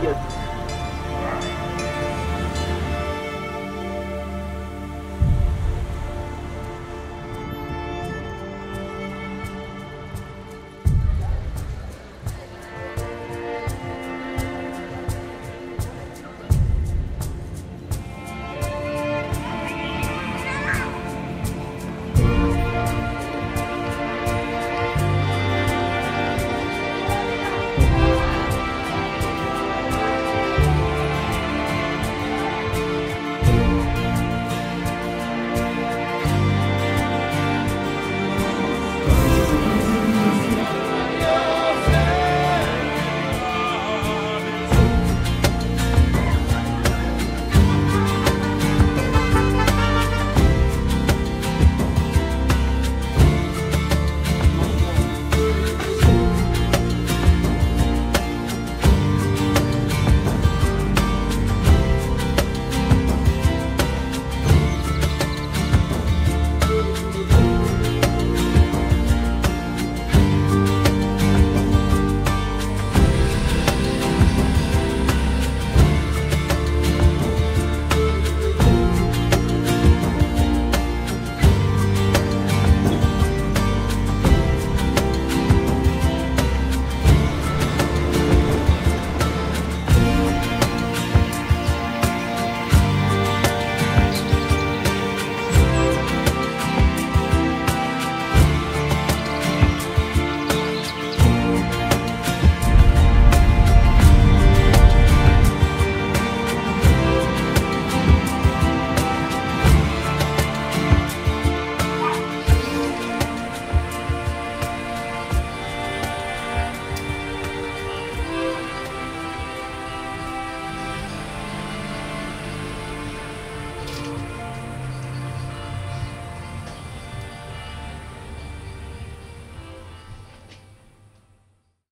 Vegas.